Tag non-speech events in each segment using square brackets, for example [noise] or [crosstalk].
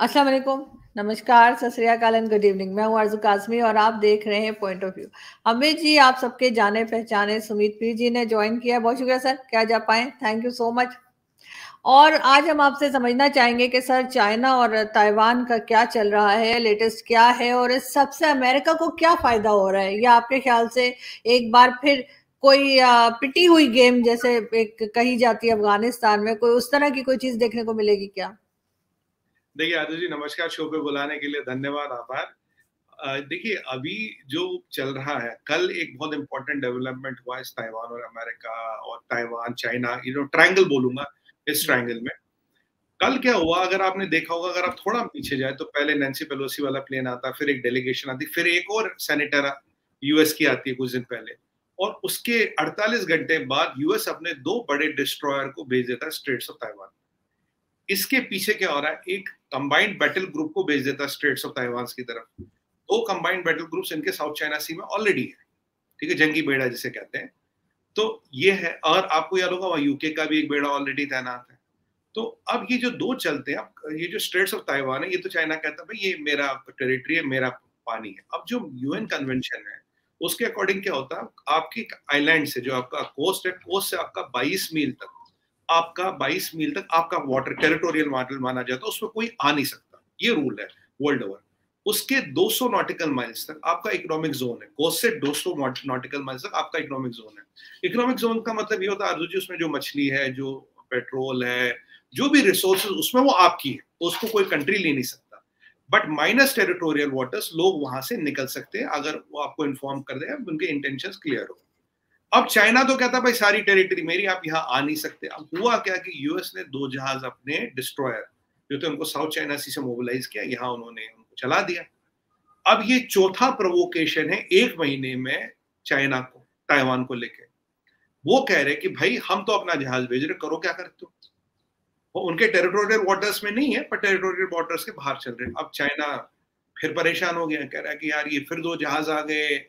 अस्सलाम वालेकुम नमस्कार सत श्रीकाल एंड गुड इवनिंग मैं हूँ अर्जु काजमी और आप देख रहे हैं point of view Amit ji, आप सबके जाने पहचाने सुमित पी जी ने ज्वाइन किया है। बहुत शुक्रिया, सर। क्या जा पाए? थैंक यू सो मच और आज हम आपसे समझना चाहेंगे कि सर चाइना और ताइवान का क्या चल रहा है लेटेस्ट क्या है और इस सबसे अमेरिका को क्या फ़ायदा हो रहा है? या आपके ख्याल से एक बार फिर कोई पिटी हुई गेम जैसे एक कही जाती है अफ़गानिस्तान में, कोई उस तरह की कोई चीज़ देखने को मिलेगी क्या? देखिए आदि जी, नमस्कार शो पे बुलाने के लिए धन्यवाद, आभार। देखिए, अभी जो चल रहा है, कल एक बहुत इंपॉर्टेंट डेवलपमेंट हुआ इस ताइवान और अमेरिका और ताइवान चाइना ये जो ट्रायंगल बोलूँगा इस ट्रायंगल में। कल क्या हुआ, अगर आपने देखा होगा, अगर आप थोड़ा पीछे जाए तो पहले नैन्सी पेलोसी वाला प्लेन आता, फिर एक डेलीगेशन आती, फिर एक और सेनेटर यूएस की आती है कुछ दिन पहले। और उसके 48 घंटे बाद यूएस अपने दो बड़े डिस्ट्रॉयर को भेज देता है स्ट्रेट्स ऑफ़ ताइवान इसके पीछे क्या हो रहा है? एक कंबाइंड बैटल ग्रुप को भेज देता है स्ट्रेट्स ऑफ़ ताइवान की तरफ़। दो कंबाइंड बैटल ग्रुप्स इनके साउथ चाइना सी में ऑलरेडी है। ठीक है, जंगी बेड़ा जिसे कहते हैं। तो ये है, और आपको याद होगा, वहाँ यूके का भी एक बेड़ा ऑलरेडी तैनात है। तो अब ये जो दो चलते हैं ये जो स्टेट्स ऑफ़ ताइवान है, ये तो चाइना कहता है, भाई, ये मेरा टेरिटरी है, मेरा पानी है। अब जो यूएन कन्वेंशन है, उसके अकॉर्डिंग क्या होता है? आपकी आइलैंड से, जो आपका कोस्ट है कोस्ट से आपका 22 मील तक आपका 22 मील तक आपका वाटर टेरिटोरियल वाटर माना जाता है, उसमें कोई आ नहीं सकता। ये रूल है वर्ल्ड ओवर उसके 200 नॉटिकल माइल्स तक आपका इकोनॉमिक जोन है। कोस्ट से 200 नॉटिकल माइल्स तक आपका इकोनॉमिक जोन है। इकोनॉमिक जोन का मतलब ये होता है जी, उसमें जो मछली है, जो पेट्रोल है, जो भी रिसोर्सेज उसमें वो आपकी है। तो उसको कोई कंट्री ले नहीं सकता। बट माइनस टेरिटोरियल वाटर्स लोग वहाँ से निकल सकते हैं, अगर वो आपको इन्फॉर्म कर दे, उनके इंटेंशन क्लियर हो। अब चाइना तो कहता भाई, सारी टेरिटरी मेरी, आप यहाँ आ नहीं सकते। अब हुआ क्या कि यूएस ने दो जहाज़ अपने डिस्ट्रॉयर जो थे, उनको साउथ चाइना सी से मोबिलाइज किया, यहाँ उन्होंने उनको चला दिया। अब ये चौथा प्रोवोकेशन है एक महीने में चाइना को, ताइवान को लेके। वो कह रहे कि, भाई, हम तो अपना जहाज़ भेज रहे करो क्या करते हो? वो उनके टेरिटोरियल वाटर्स में नहीं है, पर टेरिटोरियल वाटर्स के बाहर चल रहे अब चाइना फिर परेशान हो गया, कह रहा है कि, यार, ये फिर दो जहाज़ आ गए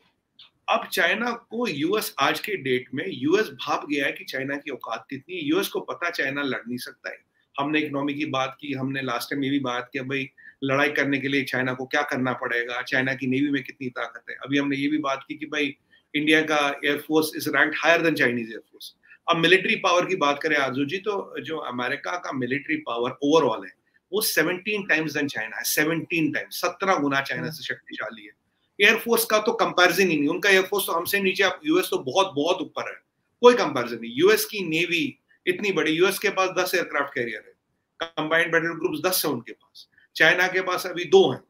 अब चाइना को यूएस आज के डेट में यूएस भाप गया है कि चाइना की औकात कितनी है। यूएस को पता चाइना लड़ नहीं सकता है। हमने इकोनॉमी की बात की हमने लास्ट टाइम ये भी बात किया भाई लड़ाई करने के लिए चाइना को क्या करना पड़ेगा? चाइना की नेवी में कितनी ताकत है? अभी हमने ये भी बात की कि भाई इंडिया का air force is rank higher than Chinese air force अब मिलिट्री पावर की बात करें आजू जी तो जो अमेरिका का मिलिट्री पावर ओवरऑल है वो 17 टाइम्स देन चाइना है। 17 टाइम्स 17 गुना चाइना से शक्तिशाली है। एयरफोर्स का तो कंपैरिजन ही नहीं, उनका एयरफोर्स तो हमसे नीचे आप यूएस तो बहुत बहुत ऊपर है। कोई कंपैरिजन नहीं यूएस की नेवी इतनी बड़ी यूएस के पास दस एयरक्राफ्ट कैरियर है। कंबाइंड बैटल ग्रुप दस है उनके पास। चाइना के पास अभी दो हैं।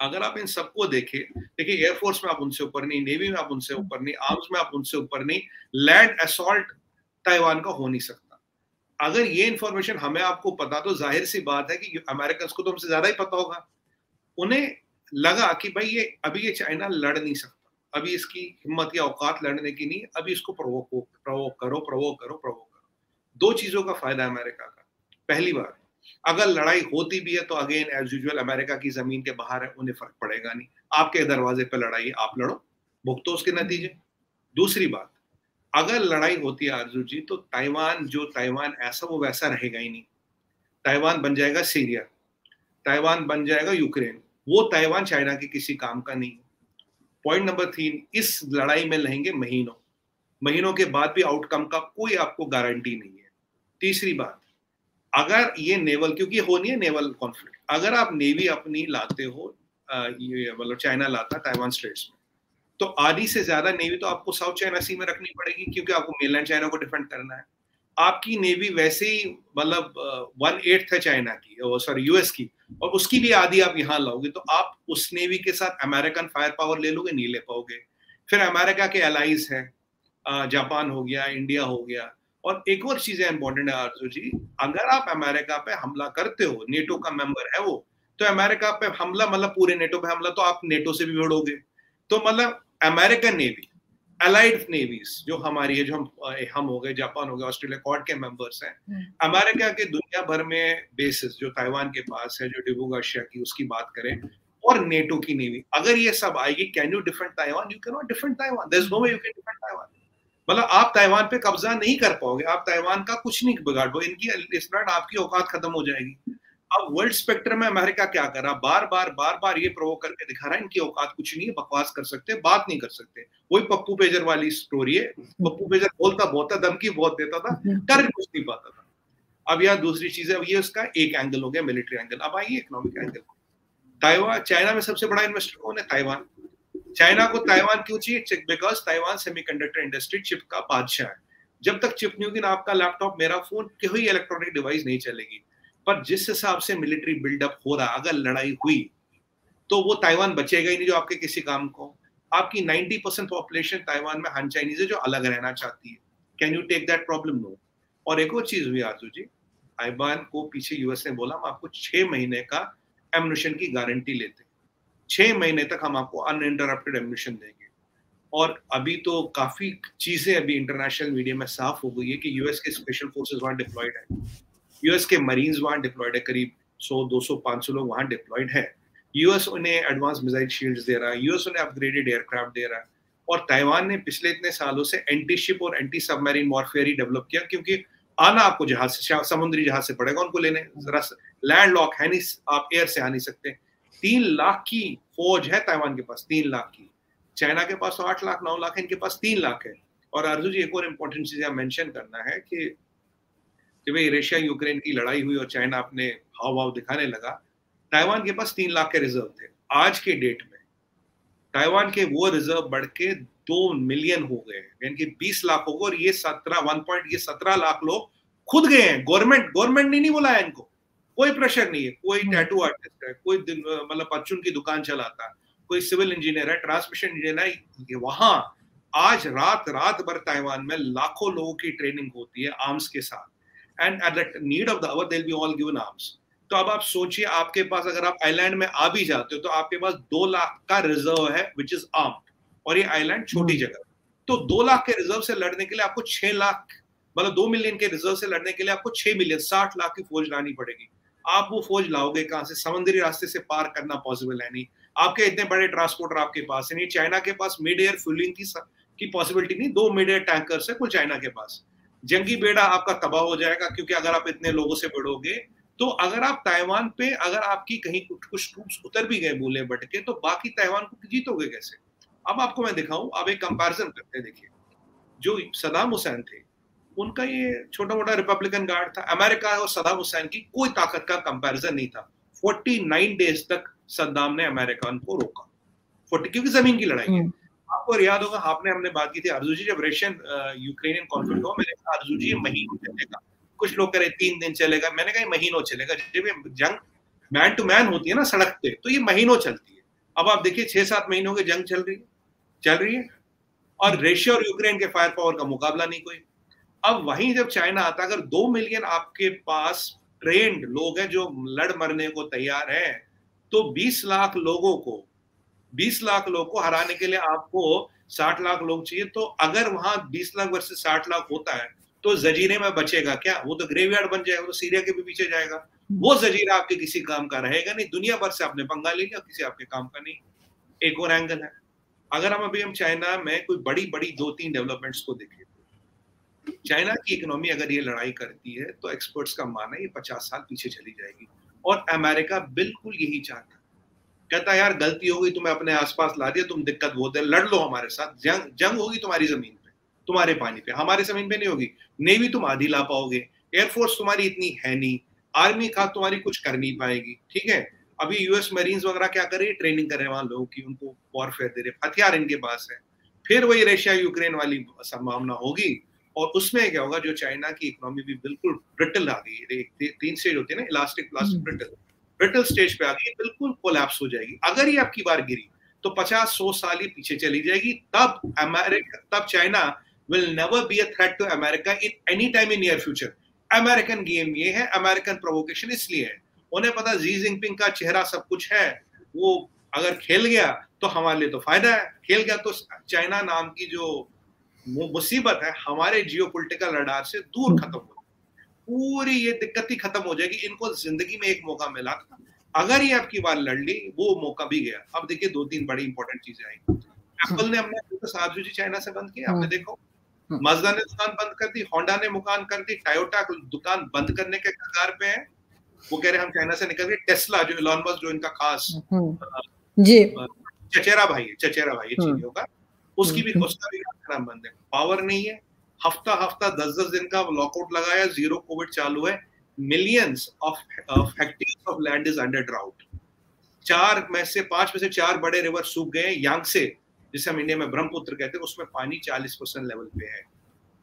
अगर आप इन सबको देखें, देखिए एयरफोर्स में आप उनसे ऊपर नहीं नेवी में आप उनसे ऊपर नहीं आर्म्स में आप उनसे ऊपर नहीं लैंड असॉल्ट ताइवान का हो नहीं सकता। अगर ये इंफॉर्मेशन हमें आपको पता तो ज़ाहिर सी बात है कि अमेरिकन को तो हमसे ज़्यादा ही पता होगा। उन्हें लगा कि भाई ये अभी ये चाइना लड़ नहीं सकता। अभी इसकी हिम्मत या औकात लड़ने की नहीं अभी इसको प्रवोक प्रवोक करो प्रवोक करो प्रवोक करो। दो चीज़ों का फ़ायदा अमेरिका का। पहली बार अगर लड़ाई होती भी है तो अगेन एज यूजल अमेरिका की ज़मीन के बाहर है उन्हें फ़र्क पड़ेगा नहीं। आपके दरवाजे पर लड़ाई आप लड़ो भुगतो उसके नतीजे। दूसरी बात अगर लड़ाई होती है आरज़ू जी तो ताइवान जो ताइवान ऐसा वो वैसा रहेगा ही नहीं। ताइवान बन जाएगा सीरिया ताइवान बन जाएगा यूक्रेन। वो ताइवान चाइना के किसी काम का नहीं पॉइंट नंबर तीन इस लड़ाई में रहेंगे महीनों। महीनों के बाद भी आउटकम का कोई आपको गारंटी नहीं है। तीसरी बात, अगर ये नेवल क्योंकि होनी है नेवल कॉन्फ्लिक्ट अगर आप नेवी अपनी लाते हो मतलब चाइना लाता ताइवान स्टेट्स में तो आधी से ज़्यादा नेवी तो आपको साउथ चाइना सी में रखनी पड़ेगी, क्योंकि आपको मेनलैंड चाइना को डिफेंड करना है। आपकी नेवी वैसे ही मतलब वन एट्थ है चाइना की सॉरी यूएस की, और उसकी भी आदि आप यहाँ लाओगे तो आप उस नेवी के साथ अमेरिकन फायर पावर ले लोगे, नहीं ले पाओगे। फिर अमेरिका के एलाइज है जापान हो गया इंडिया हो गया, और एक और चीज़ है इंपॉर्टेंट है आरज़ू जी, अगर आप अमेरिका पे हमला करते हो नेटो का मेंबर है वो तो अमेरिका पे हमला मतलब पूरे नेटो पे हमला तो आप नेटो से भी भिड़ोगे। तो मतलब अमेरिकन नेवी अलाइड नेवीज जो हमारी है जो हम हम हो गए जापान हो गए ऑस्ट्रेलिया कॉर्ड के मेंबर्स हैं। हम्म। अमेरिका के दुनिया भर में बेसिस जो ताइवान के पास है जो डिबोगाशिया की उसकी बात करें और नेटो की नेवी अगर ये सब आएगी can you defend Taiwan you can not defend Taiwan there is no way you can defend Taiwan मतलब आप ताइवान पे कब्जा नहीं कर पाओगे। आप ताइवान का कुछ नहीं बिगाड़ पाओगे। इनकी इस आपकी औकात खत्म हो जाएगी। अब वर्ल्ड स्पेक्ट्रम में अमेरिका क्या कर रहा? बार बार बार बार ये प्रोवोक करके दिखा रहा है इनकी औकात कुछ नहीं है बकवास कर सकते बात नहीं कर सकते। वही पप्पू पेजर वाली स्टोरी है पप्पू पेजर बोलता बहुत था धमकी बहुत देता था कर कुछ नहीं पाता था। अब यह दूसरी चीज़ है अब ये उसका एक एंगल हो गया मिलिट्री एंगल अब आइए इकोनॉमिक एंगल ताइवान चाइना में सबसे बड़ा इन्वेस्टर कौन है? ताइवान। चाइना को ताइवान क्यों चाहिए? Because Taiwan semiconductor industry chip का बादशाह है। जब तक चिप नहीं होगी ना आपका लैपटॉप मेरा फ़ोन कोई इलेक्ट्रॉनिक डिवाइस नहीं चलेगी। पर जिस हिसाब से मिलिट्री बिल्डअप हो रहा, अगर लड़ाई हुई तो वो ताइवान बचेगा ही नहीं जो आपके किसी काम को। आपकी 90 परसेंट पॉपुलेशन ताइवान में हान चाइनीज़ है, जो अलग रहना चाहती है। Can you take that problem no और एक और चीज़ हुई, आजू जी। ताइवान को पीछे यूएस ने बोला, हम आपको छह महीने का एमनिशन की गारंटी लेते छह महीने तक हम आपको अनइंटरप्टेड एमनिशन देंगे। और अभी तो काफ़ी चीज़ें अभी इंटरनेशनल मीडिया में साफ़ हो गई है कि यूएस के स्पेशल फोर्सेस वहाँ डिप्लॉयड है। यूएस के मरीन्स वहाँ डिप्लॉयड है, करीब 100 200 500 लोग वहाँ डिप्लॉयड है। यूएस उन्हें एडवांस मिसाइल शील्ड्स दे रहा है यूएस उन्हें अपग्रेडेड एयरक्राफ्ट दे रहा है। और ताइवान ने पिछले इतने सालों से एंटी शिप और एंटी सबमरीन वॉरफेयर ही डेवलप किया, क्योंकि आना आपको जहाज़ से समुद्री जहाज़ से पड़ेगा उनको लेने। लैंड लॉक है नहीं, आप एयर से आ नहीं सकते। तीन लाख की फौज है ताइवान के पास, तीन लाख की। चाइना के पास तो आठ लाख, नौ लाख है, इनके पास तीन लाख है। और अर्जु जी, एक और इम्पोर्टेंट चीज़ मेंशन करना है कि जब भाई रशिया यूक्रेन की लड़ाई हुई और चाइना अपने हाव भाव दिखाने लगा। ताइवान के पास तीन लाख के रिज़र्व थे। आज के डेट में ताइवान के वो रिज़र्व बढ़ के दो मिलियन हो गए यानी कि बीस लाख हो गए और ये सत्रह वन पॉइंट ये सत्रह लाख लोग खुद गए हैं। गवर्नमेंट गवर्नमेंट ने नहीं बुलाया इनको। कोई प्रेशर नहीं है। कोई टैटू हम्म। आर्टिस्ट है कोई मतलब परचून की दुकान चलाता है कोई सिविल इंजीनियर है ट्रांसमिशन इंजीनियर है वहाँ आज रात रात भर ताइवान में लाखों लोगों की ट्रेनिंग होती है आर्म्स के साथ। And at the need of the hour they'll be all given arms तो अब आप सोचिए आपके पास अगर आप आइलैंड में आ भी जाते हो तो आपके पास दो लाख का रिज़र्व है विच इज़ आर्म और ये आइलैंड छोटी हम्म। जगह। तो दो लाख के रिज़र्व से लड़ने के लिए आपको छह लाख मतलब दो मिलियन के रिज़र्व से लड़ने के लिए आपको छह मिलियन साठ लाख की फौज लानी पड़ेगी। आप वो फौज लाओगे कहाँ से? समुद्री रास्ते से पार करना पॉसिबल है नहीं। आपके इतने बड़े ट्रांसपोर्टर आपके पास है नहीं। चाइना के पास मिड एयर फ्यूलिंग की की पॉसिबिलिटी नहीं। दो मिड एयर टैंकर है कुल चाइना के पास। जंगी बेड़ा आपका तबाह हो जाएगा, क्योंकि अगर आप इतने लोगों से बढ़ोगे तो अगर आप ताइवान पे, अगर आपकी कहीं कुछ कुछ ट्रूप्स उतर भी गए बोले बटके तो बाकी ताइवान को जीतोगे कैसे? अब आपको मैं दिखाऊँ, अब एक कंपैरिजन करते देखिए। जो सदाम हुसैन थे, उनका ये छोटा मोटा रिपब्लिकन गार्ड था। अमेरिका और सदाम हुसैन की कोई ताकत का कंपैरिजन नहीं था। 49 डेज़ तक सद्दाम ने अमेरिका को रोका। फोर्टी, क्योंकि ज़मीन की लड़ाई है हम्म। आपको याद होगा, आपने हमने बात की थी अर्जू जी, जब रशियन यूक्रेनियन कॉन्फ्लिक्ट हुआ, मैंने कहा अर्जू जी, महीनों चलेगा, कुछ लोग करे तीन दिन चलेगा। मैंने कहा महीनों चलेगा, जब ये जंग मैन टू मैन होती है ना, सड़क पे तो ये महीनों चलती है। अब आप देखिए छह सात महीनों की जंग चल रही है, चल रही है, और रशिया और यूक्रेन के फायर पावर का मुकाबला नहीं कोई। अब वहीं जब चाइना आता अगर दो मिलियन आपके पास ट्रेंड लोग हैं, जो लड़ मरने को तैयार हैं तो 20 लाख लोगों को 20 लाख लोग को हराने के लिए आपको 60 लाख लोग चाहिए तो अगर वहाँ 20 लाख वर्ष 60 लाख होता है तो जजीरे में बचेगा क्या? वो तो ग्रेवयार्ड बन जाएगा तो सीरिया के भी पीछे जाएगा। वो जजीरा आपके किसी काम का रहेगा नहीं दुनिया भर से आपने पंगा ले लिया किसी आपके काम का नहीं। एक और एंगल है। अगर हम अभी हम चाइना में कोई बड़ी बड़ी दो तीन डेवलपमेंट्स को देखें चाइना की इकोनॉमी अगर ये लड़ाई करती है तो एक्सपर्ट्स का मानना है ये पचास साल पीछे चली जाएगी। और अमेरिका बिल्कुल यही चाहता कहता है यार गलती हो गई तुम्हें अपने आसपास ला दिया तुम दिक्कत बहुत है लड़ लो हमारे साथ जंग जंग होगी तुम्हारी ज़मीन पे तुम्हारे पानी पे हमारे ज़मीन पे नहीं होगी नेवी तुम आधी ला पाओगे एयरफोर्स तुम्हारी इतनी है नहीं आर्मी का तुम्हारी कुछ कर नहीं पाएगी ठीक है? अभी यूएस मरीन्स वगैरह क्या कर रही है? ट्रेनिंग कर रहे हैं वहाँ लोगों की उनको वॉरफेयर दे रहे हथियार इनके पास है फिर वही रशिया यूक्रेन वाली संभावना होगी और उसमें क्या होगा जो चाइना की इकोनॉमी भी बिल्कुल ब्रिटल आ गई है तीन स्टेज होती है ना elastic plastic brittle brittle stage पे आ गई, बिल्कुल कोलैप्स हो जाएगी। अगर ये आपकी बार गिरी तो पचास, सौ साल ही पीछे चली जाएगी। तब अमेरिका तब China will never be a threat to America in any time in near future American game ये है अमेरिकन प्रोवोकेशन इसलिए है। उन्हें पता जी जिनपिंग का चेहरा सब कुछ है। वो अगर खेल गया तो हमारे लिए तो फ़ायदा है। खेल गया तो चाइना नाम की जो मुसीबत है, हमारे जियो पोलिटिकल रडार से दूर। खत्म हो पूरी ये दिक्कत ही खत्म हो जाएगी। इनको ज़िंदगी में एक मौका मिला था। अगर ये आपकी बार लड़ ली वो मौका भी गया। अब देखिए दो तीन बड़ी इंपॉर्टेंट चीज़ें आई। एप्पल ने अपने साजू जी चाइना से बंद किया आपने हम्म। देखो मजदा हम्म। ने दुकान बंद कर दी होंडा ने मुकान कर दी टायोटा दुकान बंद करने के कगार पे है। वो कह रहे हम चाइना से निकल गए। टेस्ला जो इलॉन मस्क जो इनका खास जी। चचेरा भाई है चचेरा भाई है। चीज़ों का उसकी भी उसका भी नाम बंद है। पावर नहीं है। हफ़्ता हफ़्ता, दस दस दिन का लॉकआउट लगाया ज़ीरो कोविड चालू है। Millions of hectares of land is under drought चार में से पाँच में से चार बड़े रिवर सूख गए यांगसे जिसे हम इंडिया में ब्रह्मपुत्र कहते हैं, उसमें पानी चालीस परसेंट लेवल पे है।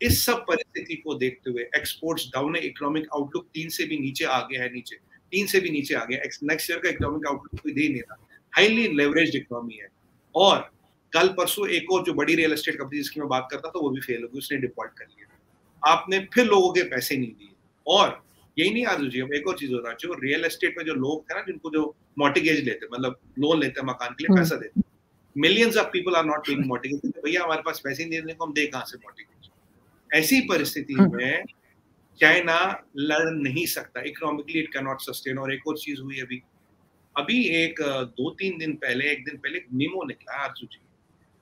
इस सब परिस्थिति को देखते हुए एक्सपोर्ट्स डाउन है इकोनॉमिक आउटलुक तीन से भी नीचे आ गया है, नीचे। तीन से भी नीचे आ गया नेक्स्ट ईयर का इकोनॉमिक आउटलुक कोई दे नहीं रहा। हाईली लेवरेज इकोनॉमी है। और कल परसों एक और जो बड़ी रियल एस्टेट कंपनी जिसकी मैं बात करता था वो भी फेल हो गई उसने डिफ़ॉल्ट कर लिया। आपने फिर लोगों के पैसे नहीं दिए। और यही नहीं आजू जी एक और चीज़ हो रहा है जो रियल एस्टेट में जो लोग थे ना जिनको जो मोटिगेज लेते मतलब लोन लेते हैं मकान के लिए हम्म। पैसा देते millions of people are not mortgage भैया हमारे पास पैसे नहीं देने को हम दे कहाँ से मोटिगेज ऐसी परिस्थिति हम्म। में चाइना लड़ नहीं सकता इकोनॉमिकली इट कैनॉट सस्टेन और एक और चीज़ हुई अभी। अभी एक दो तीन दिन पहले एक दिन पहले एक मेमो निकला आरज़ू जी।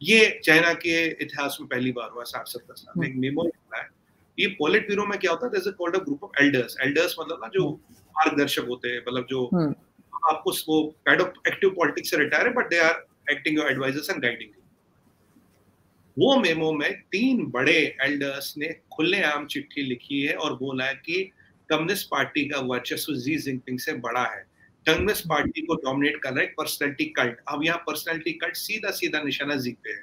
ये चाइना के इतिहास में पहली बार हुआ साठ सत्तर साल में एक मेमो निकला है। ये पोलिट ब्यूरो में क्या होता है? Called a group of elders elders मतलब ना जो मार्गदर्शक होते हैं मतलब जो हम्म। आपको वो काइंड ऑफ़ एक्टिव पॉलिटिक्स से रिटायर है but they are acting your advisors and guiding वो मेमो में तीन बड़े एल्डर्स ने खुलेआम चिट्ठी लिखी है और बोला है कि कम्युनिस्ट पार्टी का वर्चस्व जी जिनपिंग से बड़ा है। कम्युनिस्ट पार्टी को डोमिनेट कर रहा है पर्सनैलिटी कल्ट अब यहाँ पर्सनैलिटी कल्ट सीधा सीधा निशाना जी पे है।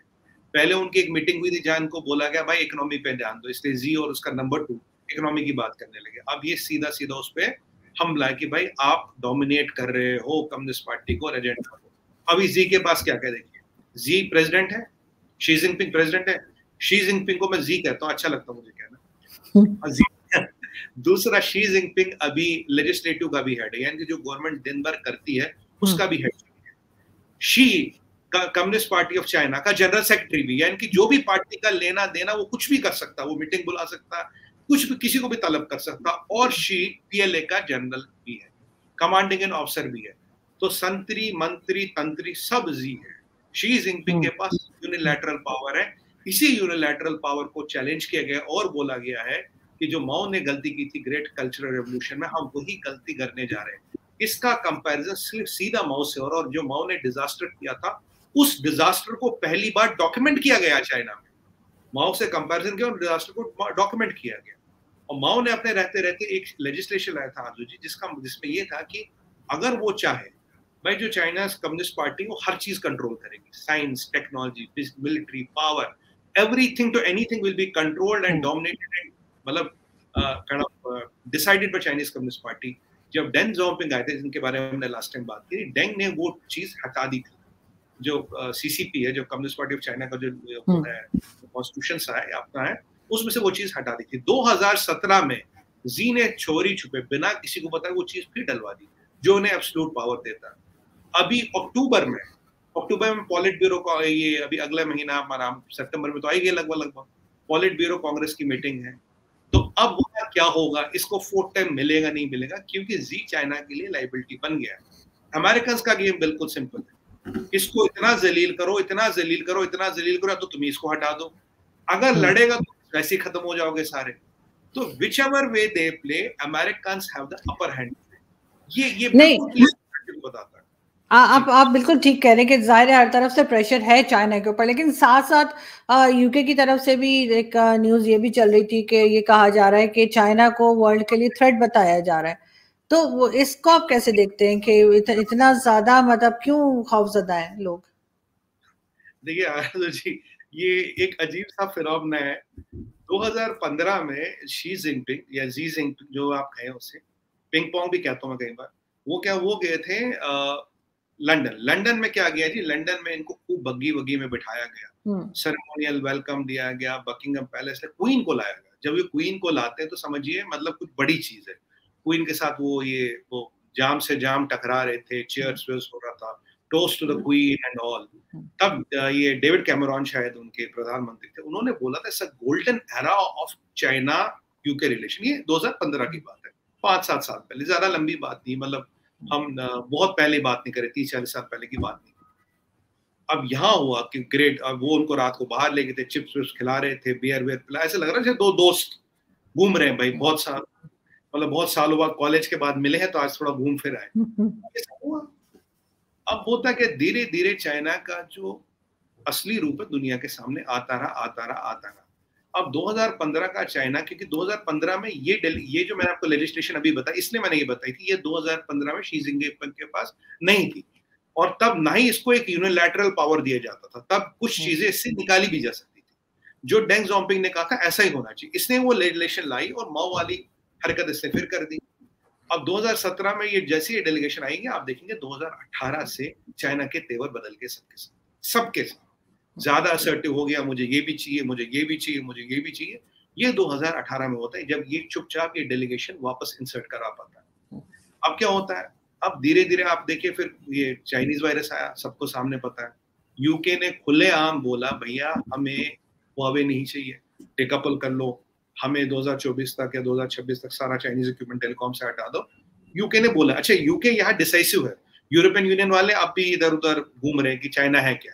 पहले उनकी एक मीटिंग हुई थी जहाँ इनको बोला गया भाई इकोनॉमी पे ध्यान दो। इसलिए जी और उसका नंबर टू इकोनॉमी की बात करने लगे। अब ये सीधा सीधा उस पर हमला कि भाई आप डोमिनेट कर रहे हो कम्युनिस्ट पार्टी को एजेंडा को। अभी जी के पास क्या कह देखिए जी प्रेसिडेंट है शी जिनपिंग प्रेसिडेंट है। शी जिनपिंग को मैं जी कहता हूँ अच्छा लगता मुझे कहना। [laughs] दूसरा शी जिनपिंग अभी लेजिस्लेटिव का भी हेड है यानी जो गवर्नमेंट दिन भर करती है उसका भी head Xi Communist Party of China का जनरल सेक्रेटरी भी यानी कि जो भी पार्टी का लेना देना वो कुछ भी कर सकता वो मीटिंग बुला सकता कुछ भी किसी को भी तलब कर सकता और शी पीएलए का जनरल भी है कमांडिंग एंड ऑफिसर भी है। तो संतरी मंत्री तंत्री सब जी है। शी जिनपिंग के हम्म। पास यूनिलैटरल पावर है। इसी यूनिलैटरल पावर को चैलेंज किया गया और बोला गया है कि जो माओ ने गलती की थी ग्रेट कल्चरल रेवोल्यूशन में हम वही गलती करने जा रहे हैं। इसका कंपैरिजन सिर्फ़ सीधा माओ से और, और जो माओ ने डिजास्टर किया था उस डिजास्टर को पहली बार डॉक्यूमेंट किया गया चाइना में। माओ से कंपैरिजन किया और डिजास्टर को डॉक्यूमेंट किया गया। और माओ ने अपने रहते रहते एक लेजिस्लेशन लाया था आजू जी जिसका जिसमें यह था कि अगर वो चाहे भाई जो चाइना कम्युनिस्ट पार्टी वो हर चीज़ कंट्रोल करेगी। Science technology military power everything to anything will be controlled and dominated and मतलब decided by Chinese Communist Party जब डेंग जोपिंग आए थे जिनके बारे में हमने लास्ट टाइम बात की डेंग ने वो चीज़ हटा दी थी। जो सीसीपी है जो कम्युनिस्ट पार्टी ऑफ़ चाइना का जो कॉन्स्टिट्यूशन हम्म। है अपना है उसमें से वो चीज़ हटा दी थी। 2017 में जी ने छोरी छुपे बिना किसी को बताए वो चीज़ फिर डलवा दी जो उन्हें एब्सोल्यूट पावर देता। अभी अक्टूबर में अक्टूबर में पॉलिट ब्यूरो का ये अभी अगले महीना हमारा सितंबर में तो आएगी लगभग लगभग पॉलिट ब्यूरो कांग्रेस की मीटिंग है। तो अब वो क्या होगा? इसको फोर्थ टाइम मिलेगा नहीं मिलेगा क्योंकि जी चाइना के लिए लाइबिलिटी बन गया है। अमेरिकन का गेम बिल्कुल सिंपल है। इसको इतना जलील करो इतना जलील करो इतना जलील करो तो तुम इसको हटा दो। अगर हम्म। लड़ेगा तो वैसे ही खत्म हो जाओगे सारे। तो whichever way they play American have the upper hand ये ये नहीं। बताता है। आप आप बिल्कुल ठीक कह रहे हैं कि ज़ाहिर है हर तरफ़ से प्रेशर है चाइना के ऊपर लेकिन साथ साथ यूके की तरफ़ से भी एक न्यूज़ ये भी चल रही थी कि ये कहा जा रहा है कि चाइना को वर्ल्ड के लिए थ्रेट बताया जा रहा है। तो वो इसको आप कैसे देखते हैं कि इत, इतना ज़्यादा मतलब क्यों खौफजदा है लोग? देखिए जी ये एक अजीब सा फिनोमेना है। 2015 में शी जिनपिंग या जी जिनपिंग जो आप कहें उसे पिंग पोंग भी कहता हूँ मैं कई बार वो क्या वो गए थे लंदन। लंदन में क्या गया जी? लंदन में इनको खूब बग्गी वग्गी में बिठाया गया। सेरेमोनियल हम्म। वेलकम दिया गया बकिंगम पैलेस क्वीन को लाया गया। जब ये क्वीन को लाते हैं तो समझिए मतलब कुछ बड़ी चीज़ है। क्वीन के साथ वो ये वो जाम से जाम टकरा रहे थे चेयर्स वेयर्स हो रहा था toast to the queen and all तब ये डेविड कैमरॉन शायद उनके प्रधानमंत्री थे उन्होंने बोला था it's golden era of China UK relation ये 2015 की बात है पाँच सात साल पहले ज़्यादा लंबी बात नहीं मतलब हम बहुत पहले बात नहीं करे तीस चालीस साल पहले की बात नहीं अब यहाँ हुआ कि ग्रेट अब वो उनको रात को बाहर ले गए थे चिप्स विप्स खिला रहे थे बियर वियर पिला ऐसे लग रहा है दो दोस्त घूम रहे हैं भाई बहुत साल मतलब बहुत सालों बाद कॉलेज के बाद मिले हैं तो आज थोड़ा घूम फिर आए। [laughs] अब होता क्या धीरे धीरे चाइना का जो असली रूप है दुनिया के सामने आता रहा आता रहा आता रहा। अब 2015 का चाइना क्योंकि 2015 में ये ये जो मैंने आपको लेजिस्लेशन अभी बताई इसलिए मैंने ये बताई थी ये 2015 में शी जिनपिंग के पास नहीं थी। और तब ना ही इसको एक यूनिलैटरल पावर दिया जाता था तब कुछ हम्म। चीज़ें इससे निकाली भी जा सकती थी। जो डेंग जॉम्पिंग ने कहा था ऐसा ही होना चाहिए। इसने वो लेजिस्लेशन लाई और माओ वाली हरकत इससे फिर कर दी। अब 2017 में ये जैसे ये डेलीगेशन आएँगे आप देखेंगे 2018 से चाइना के तेवर बदल के सबके साथ सबके साथ। ज़्यादा असर्टिव हो गया मुझे ये भी चाहिए मुझे ये भी चाहिए मुझे ये भी चाहिए। ये 2018 में होता है जब ये चुपचाप ये डेलीगेशन वापस इंसर्ट करा पाता है। अब क्या होता है? अब धीरे धीरे आप देखिए फिर ये चाइनीज़ वायरस आया सबको सामने पता है। यूके ने खुले आम बोला भैया हमें हुआवे नहीं चाहिए। टेकअपल कर लो। हमें 2024 तक या 2026 तक सारा चाइनीज़ इक्विपमेंट टेलीकॉम से हटा दो। यूके ने बोला अच्छा यूके यहाँ डिसाइसिव है। यूरोपियन यूनियन वाले अब भी इधर उधर घूम रहे हैं कि चाइना है क्या?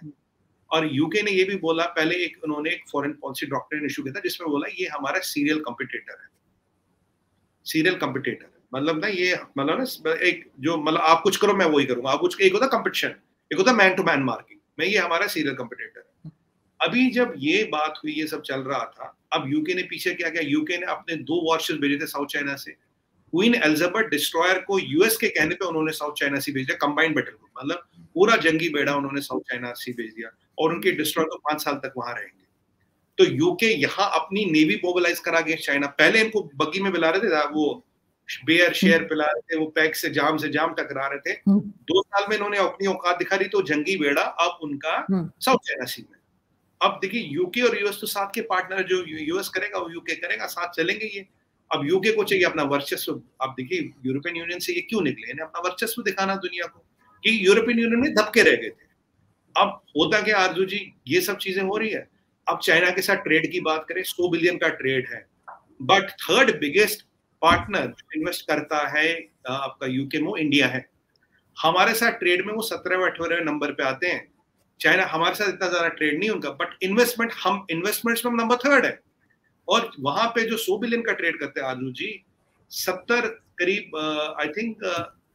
और यूके ने ये भी बोला, पहले एक उन्होंने एक फॉरेन पॉलिसी डॉक्टर इशू किया था, जिसमें बोला ये हमारा सीरियल कॉम्पिटेटर है। सीरियल कॉम्पिटेटर है। मतलब ना ये मतलब ना एक जो मतलब आप कुछ करो, मैं वही करूँगा। आप कुछ, एक होता कंपटीशन एक होता मैन टू मैन मार्किंग मैं ये हमारा सीरियल कॉम्पिटेटर है। अभी जब ये बात हुई, ये सब चल रहा था, अब यूके ने पीछे क्या किया? यूके ने अपने दो वॉरशिप भेजे थे साउथ चाइना से। क्वीन एलिजाबेथ डिस्ट्रॉयर को यूएस के कहने पे उन्होंने साउथ चाइना सी भेज कंबाइंड बैटल ग्रुप मतलब पूरा जंगी बेड़ा उन्होंने साउथ चाइना सी भेज दिया और उनके डिस्ट्रॉयर तो पाँच साल तक वहाँ रहेंगे। तो यूके यहाँ अपनी नेवी मोबिलाइज करा गया चाइना। पहले इनको बग्गी में बिला रहे थे वो बेयर शेयर पिला रहे थे वो पैक से जाम से जाम टकरा रहे थे। हम्म। दो साल में इन्होंने अपनी औकात दिखा दी तो जंगी बेड़ा अब उनका साउथ हम्म। चाइना सी में अब देखिए यूके और यूएस तो साथ के पार्टनर जो यूएस करेगा वो यूके करेगा साथ चलेंगे ये। अब यूके को चाहिए अपना वर्चस्व। आप देखिए यूरोपियन यूनियन से ये क्यों निकले? इन्हें अपना वर्चस्व दिखाना दुनिया को। कि यूरोपियन यूनियन में धबके रह गए थे। अब होता क्या आरज़ू जी, ये सब चीज़ें हो रही है। अब चाइना के साथ ट्रेड की बात करें, सौ बिलियन का ट्रेड है। But third biggest partner invest करता है आपका यूके में इंडिया है। हमारे साथ ट्रेड में वो सत्रह अठारह नंबर पे आते हैं। चाइना हमारे साथ इतना ज़्यादा ट्रेड नहीं उनका बट इन्वेस्टमेंट हम इन्वेस्टमेंट्स में नंबर थर्ड है। और वहाँ पे जो सौ बिलियन का ट्रेड करते हैं आलू जी, सत्तर करीब आई थिंक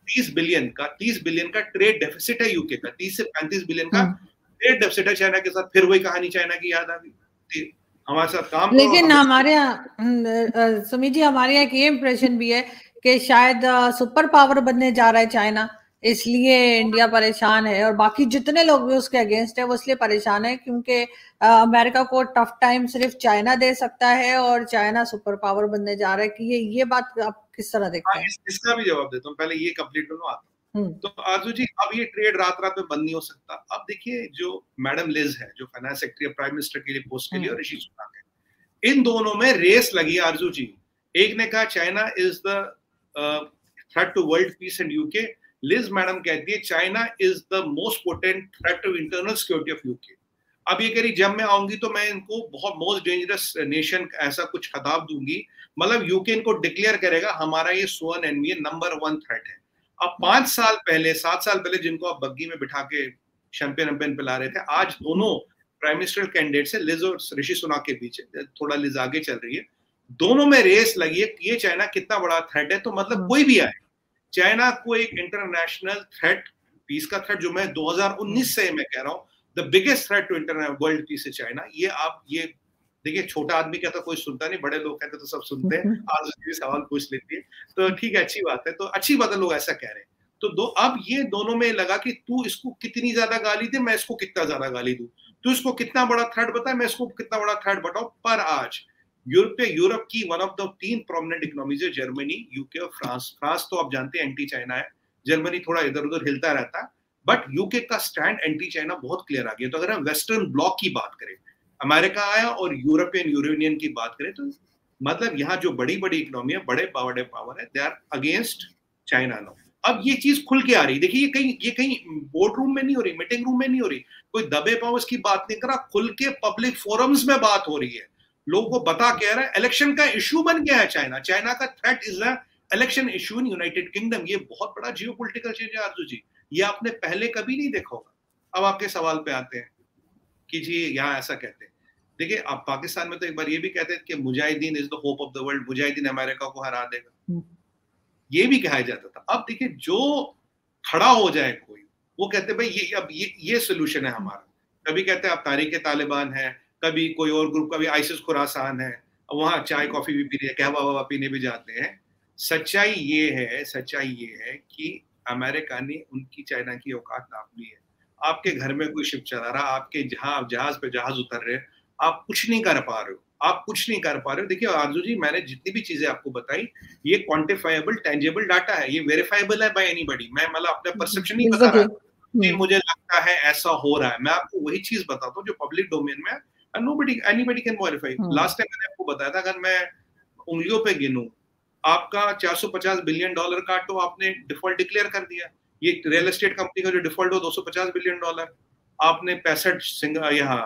तीस बिलियन का तीस बिलियन का ट्रेड डेफिसिट है यूके का तीस से पैंतीस बिलियन का ट्रेड हम्म। डेफिसिट है चाइना के साथ फिर वही कहानी चाइना की याद आ गई हमारे साथ काम तो लेकिन हमारे यहाँ सुमित जी हमारे यहाँ एक ये इम्प्रेशन भी है कि शायद सुपर पावर बनने जा रहा है चाइना इसलिए इंडिया परेशान है और बाकी जितने लोग भी उसके अगेंस्ट है वो इसलिए परेशान है क्योंकि अमेरिका को टफ टाइम सिर्फ़ चाइना दे सकता है और चाइना सुपर पावर बनने जा रहा है कि ये ये बात आप किस तरह देखते हाँ, हैं? इस, इसका भी जवाब देता हूँ पहले ये कंप्लीट कर हम्म। तो आजू जी अब ये ट्रेड रात रात में बंद नहीं हो सकता। अब देखिए जो मैडम लिज है जो फाइनेंस सेक्रेटरी प्राइम मिनिस्टर के लिए पोस्ट के लिए और ऋषि सुनाक है इन दोनों में रेस लगी आरज़ू जी। एक ने कहा China is the threat to world peace and UK Liz madam कहती है China is the most potent threat to internal security of UK अब ये कह रही जब मैं आऊँगी तो मैं इनको बहुत मोस्ट डेंजरस नेशन ऐसा कुछ खताब दूँगी मतलब यूके इनको डिक्लेयर करेगा हमारा ये सोन एनवी नंबर वन थ्रेट है। अब पाँच साल पहले सात साल पहले जिनको आप बग्गी में बिठा के शैंपियन एम्पेन पिला रहे थे आज दोनों प्राइम मिनिस्टर कैंडिडेट से लिज और ऋषि सुना के बीच थोड़ा लिज आगे चल रही है। दोनों में रेस लगी है ये चाइना कितना बड़ा थ्रेट है तो मतलब हाँ। कोई भी आए। चाइना को एक इंटरनेशनल थ्रेट पीस का थ्रेट जो मैं 2019 से मैं कह रहा हूँ the biggest threat to international world peace है चाइना ये आप ये देखिए छोटा आदमी कहता कोई सुनता नहीं बड़े लोग कहते तो सब सुनते हैं [laughs] आज भी सवाल पूछ लेती है तो ठीक है अच्छी बात है। तो अच्छी बात है लोग ऐसा कह रहे हैं। तो दो अब ये दोनों में लगा कि तू इसको कितनी ज़्यादा गाली दे मैं इसको कितना ज़्यादा गाली दू? तू इसको कितना बड़ा थ्रेट बता मैं इसको कितना बड़ा थ्रेट बताऊ? पर आज यूरोप यूरोप की वन ऑफ़ द तीन प्रोमिनेंट इकोनॉमीज है जर्मनी यूके और फ्रांस। फ्रांस तो आप जानते हैं एंटी चाइना है। जर्मनी थोड़ा इधर उधर हिलता रहता है बट यूके का स्टैंड एंटी चाइना बहुत क्लियर आ गया। तो अगर हम वेस्टर्न ब्लॉक की बात करें अमेरिका आया और यूरोपियन यूनियन की बात करें तो मतलब यहाँ जो बड़ी बड़ी इकोनॉमी है, बड़े बड़े पावर है they are against China no अब ये चीज़ खुल के आ रही देखिए, ये कहीं ये कहीं बोर्ड रूम में नहीं हो रही मीटिंग रूम में नहीं हो रही। कोई दबे पावर्स की बात नहीं करा खुल के पब्लिक फोरम्स में बात हो रही है। लोगों को बता कह रहा है इलेक्शन का इश्यू बन गया है चाइना चाइना का threat is election issue in United Kingdom ये बहुत बड़ा जियो चेंज है आरज़ू जी। ये आपने पहले कभी नहीं देखा होगा। अब आपके सवाल पे आते हैं कि जी, यहाँ ऐसा कहते हैं। देखिए आप पाकिस्तान में तो एक बार ये भी कहते हैं कि Mujahideen is the hope of the world Mujahideen America को हरा देगा। हम्म। ये भी कहा जाता था। अब देखिए जो खड़ा हो जाए कोई वो कहते भाई ये अब ये ये सोल्यूशन है हमारा। कभी कहते हैं आप तारीख तालिबान है। कभी कोई और ग्रुप कभी आइसिस खुरासान है। वहाँ चाय कॉफ़ी भी पीने कहवा ववा पीने भी जाते हैं। सच्चाई ये है सच्चाई ये है कि अमेरिका ने उनकी चाइना की औकात नाप ली है। आपके घर में कोई शिप चला रहा आपके जहाँ जहाज़ पे जहाज़ उतर रहे आप कुछ नहीं कर पा रहे हो। आप कुछ नहीं कर पा रहे हो। देखिए आरज़ू जी मैंने जितनी भी चीज़ें आपको बताई ये क्वांटिफाइबल टेंजेबल डाटा है। ये वेरीफाइबल है बाय एनीबॉडी मैं मतलब अपना परसेप्शन नहीं बता रहा कि हम्म। मुझे लगता है ऐसा हो रहा है। मैं आपको वही चीज़ बताता हूँ जो पब्लिक डोमेन में है। Nobody anybody can verify last time मैंने आपको बताया था अगर मैं उंगलियों पे गिनूं आपका 450 बिलियन डॉलर का तो आपने डिफ़ॉल्ट डिक्लेयर कर दिया। ये रियल एस्टेट कंपनी का जो डिफ़ॉल्ट हो 250 बिलियन डॉलर आपने पैंसठ यहाँ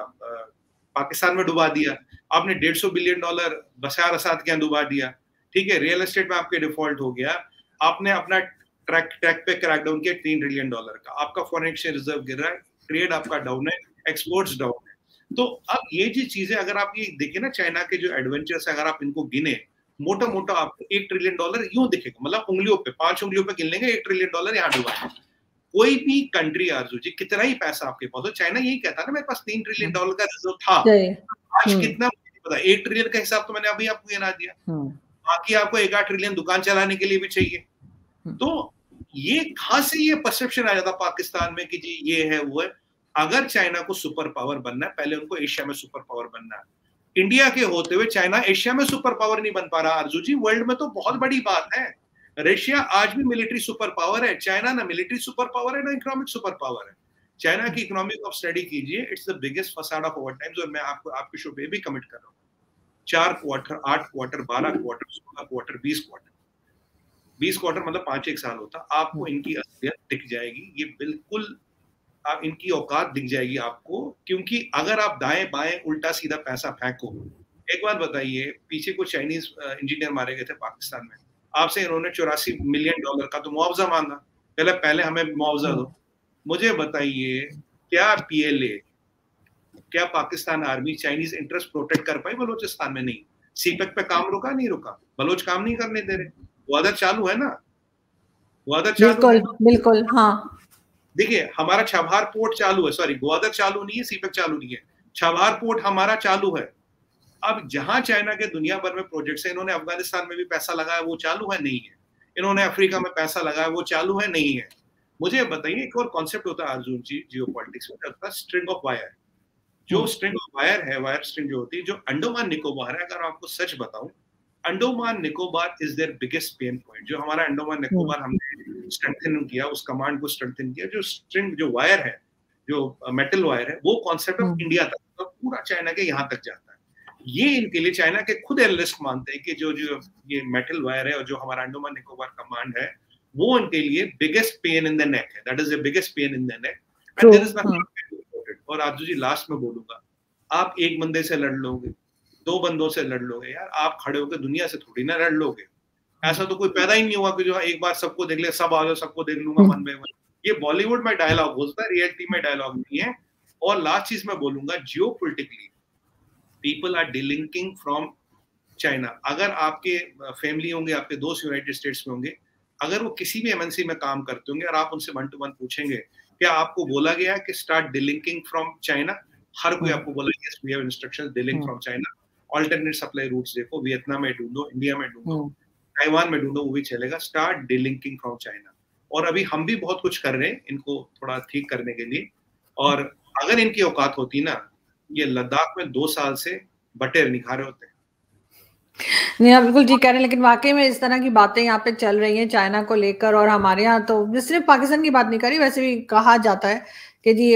पाकिस्तान में डुबा दिया। आपने डेढ़ सौ बिलियन डॉलर बसार असाद के यहाँ डुबा दिया। ठीक है, रियल एस्टेट में आपके डिफ़ॉल्ट हो गया। आपने अपना ट्रैक ट्रैक पे क्रैकडाउन किया तीन ट्रिलियन डॉलर का। आपका फॉरन एक्सचेंज रिज़र्व गिर रहा है ट्रेड आपका डाउन है एक्सपोर्ट्स डाउन है। तो अब ये जी चीज़ें, अगर आप ये देखें ना चाइना के जो एडवेंचर्स अगर आप इनको गिने मोटा मोटा आपको एक ट्रिलियन डॉलर यूँ दिखेगा। मतलब उंगलियों पे, पाँच उंगलियों पे गिन लेंगे, एक ट्रिलियन डॉलर यहाँ डुबा कोई भी कंट्री आरज़ू जी कितना ही पैसा आपके पास हो चाइना यही कहता है ना मेरे पास तीन ट्रिलियन डॉलर का रिज़र्व था। आज हम्म। कितना पता एक ट्रिलियन का हिसाब तो मैंने अभी आपको गिना दिया। हम्म। बाकी आपको एक आठ ट्रिलियन दुकान चलाने के लिए भी चाहिए। हम्म। तो ये कहा से ये परसेप्शन आ जाता पाकिस्तान में कि जी ये है वो है। अगर चाइना को सुपर पावर बनना है पहले उनको एशिया में सुपर पावर बनना है। इंडिया के होते हुए चाइना एशिया में सुपर पावर नहीं बन पा रहा अर्जू जी। वर्ल्ड में तो बहुत बड़ी बात है। रशिया आज भी मिलिट्री सुपर पावर है, चाइना ना मिलिट्री सुपर पावर है, ना इकोनॉमिक सुपर पावर है। चाइना की इकोनॉमिक ऑफ़ स्टडी कीजिए it's the biggest facade of over times और मैं आपको, आपके शो पे भी कमिट कर रहा हूँ। चार क्वार्टर आठ क्वार्टर बारह क्वार्टर सोलह क्वार्टर बीस क्वार्टर बीस क्वार्टर मतलब पाँच एक साल होता, आपको इनकी असलियत दिख जाएगी, ये बिल्कुल आप इनकी औकात दिख जाएगी आपको, क्योंकि अगर आप दाएँ बाएँ उल्टा सीधा पैसा फेंको, एक बात बताइए, पीछे कुछ चाइनीज़ इंजीनियर मारे गए थे पाकिस्तान में आपसे इन्होंने चौरासी मिलियन डॉलर का तो मुआवजा मांगा। पहले पहले हमें मुआवजा दो। मुझे बताइए क्या पीएलए क्या Pakistan army Chinese interest protect कर पाई बलोचिस्तान में? नहीं। सीपेक पे काम रुका नहीं रुका। बलोच काम नहीं करने दे रहे। वादा चालू है ना? वादा चालू बिल्कुल बिल्कुल हाँ। देखिए हमारा छाभार पोर्ट चालू है। सॉरी ग्वादर चालू नहीं है सीपेक चालू नहीं है। छाभार पोर्ट हमारा चालू है। अब जहाँ चाइना के दुनिया भर में प्रोजेक्ट्स है इन्होंने अफ़गानिस्तान में भी पैसा लगाया वो चालू है नहीं है। इन्होंने अफ्रीका में पैसा लगाया वो चालू है नहीं है। मुझे बताइए एक और कॉन्सेप्ट होता है अर्जुन जी जियो पॉलिटिक्स में होता है स्ट्रिंग ऑफ़ वायर जो स्ट्रिंग ऑफ़ वायर है वायर स्ट्रिंग जो होती है जो अंडोमान निकोबार है अगर आपको सच बताऊँ Andaman Nicobar is their biggest pain point जो हमारा अंडोमान निकोबार हमने स्ट्रेंथन किया उस कमांड को स्ट्रेंथन किया जो स्ट्रिंग जो वायर है जो मेटल वायर है वो कॉन्सेप्ट ऑफ़ इंडिया तक तो पूरा चाइना के यहाँ तक जाता है। ये इनके लिए चाइना के खुद एनालिस्ट मानते हैं कि जो जो ये मेटल वायर है और जो हमारा अंडोमान निकोबार कमांड है वो उनके लिए biggest pain in the neck है। That is the biggest pain in the neck and there is nothing और आप जी लास्ट में बोलूँगा आप एक बंदे से लड़ लोगे दो बंदों से लड़ लोगे यार आप खड़े होकर दुनिया से थोड़ी ना लड़ लोगे। ऐसा तो कोई पैदा ही नहीं हुआ कि जो एक बार सबको देख ले सब आ जाओ सबको देख लूँगा मन में ये बॉलीवुड में डायलॉग बोलता है रियलिटी में डायलॉग नहीं है। और लास्ट चीज़ मैं बोलूँगा geopolitically people are delinking from China अगर आपके फैमिली होंगे आपके दोस्त यूनाइटेड स्टेट्स में होंगे अगर वो किसी भी एमएनसी में काम करते होंगे और आप उनसे वन टू वन पूछेंगे क्या आपको बोला गया कि स्टार्ट डिलिंकिंग फ्रॉम चाइना हर कोई आपको बोला yes we have instructions delink from China alternate supply routes देखो वियतनाम में ढूंढो इंडिया में ढूंढो ताइवान में ढूंढो वो भी चलेगा स्टार्ट डिलिंकिंग फ्रॉम चाइना और अभी हम भी बहुत कुछ कर रहे हैं इनको थोड़ा ठीक करने के लिए। और अगर इनकी औकात होती ना ये लद्दाख में दो साल से बटेर निखारे होते नहीं आप बिल्कुल ठीक कह रहे हैं, लेकिन वाकई में इस तरह की बातें यहाँ पे चल रही हैं चाइना को लेकर और हमारे यहाँ तो सिर्फ़ पाकिस्तान की बात नहीं करी, वैसे भी कहा जाता है कि जी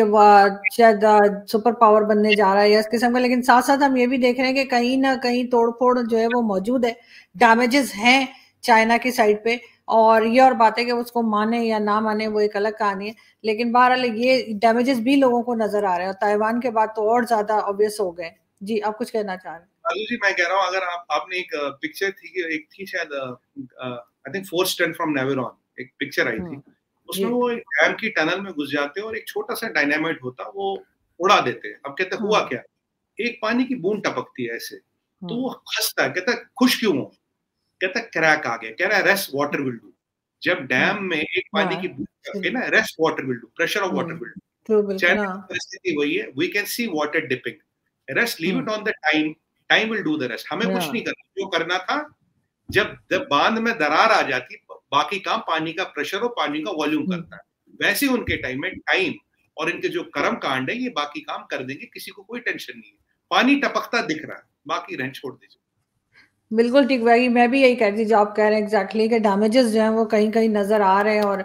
शायद सुपर पावर बनने जा रहा है या इस किस्म का, लेकिन साथ साथ हम ये भी देख रहे हैं कि कहीं ना कहीं तोड़फोड़ जो है वो मौजूद है, डैमेजेस हैं चाइना की साइड पे। और ये और बात है कि उसको माने या ना माने वो एक अलग कहानी है। लेकिन बहरहाल ये डैमेजेस भी लोगों को नज़र आ रहे हैं और ताइवान के बाद तो और ज़्यादा ऑब्वियस हो गए जी आप कुछ कहना चाह रहे हैं? राजू जी मैं कह रहा हूँ अगर आप आपने एक पिक्चर थी एक थी शायद आई थिंक फोर स्टन फ्रॉम नेवरॉन एक पिक्चर आई थी। हम्म, उसमें वो डैम की टनल में घुस जाते और एक छोटा सा डायनामाइट होता वो उड़ा देते हैं। अब कहते हुआ हम्म। क्या? एक पानी की बूंद टपकती है ऐसे। तो वो हंसता है कहता है खुश क्यों हो? कहता है क्रैक आ गया कह रहा है रेस्ट वाटर विल डू जब डैम में एक पानी की बूंद ना rest water will do pressure of water will do China परिस्थिति वही है we can see water dipping rest leave it on the time time will do the rest हमें कुछ नहीं करना जो करना था जब जब बाँध में दरार आ जाती बाकी काम पानी का प्रेशर और पानी का वॉल्यूम। करता है। वैसे उनके टाइम में टाइम और इनके जो कर्म कांड है ये बाकी काम कर देंगे किसी को कोई टेंशन नहीं है। पानी टपकता दिख रहा है बाकी रहन छोड़ दीजिए। बिल्कुल ठीक भाई मैं भी यही कह रही थी जो आप कह रहे हैं एग्जैक्टली exactly, कि डैमेजेस जो हैं वो कहीं कहीं नज़र आ रहे हैं और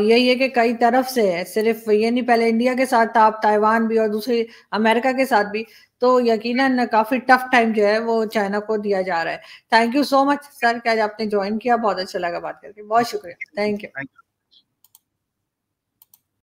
यही है कि कई तरफ़ से है सिर्फ़ ये नहीं पहले इंडिया के साथ था आप ताइवान भी और दूसरी अमेरिका के साथ भी तो यकीनन काफ़ी टफ टाइम जो है वो चाइना को दिया जा रहा है। Thank you so much sir क्या आपने ज्वाइन किया बहुत अच्छा लगा बात करके बहुत शुक्रिया। Thank you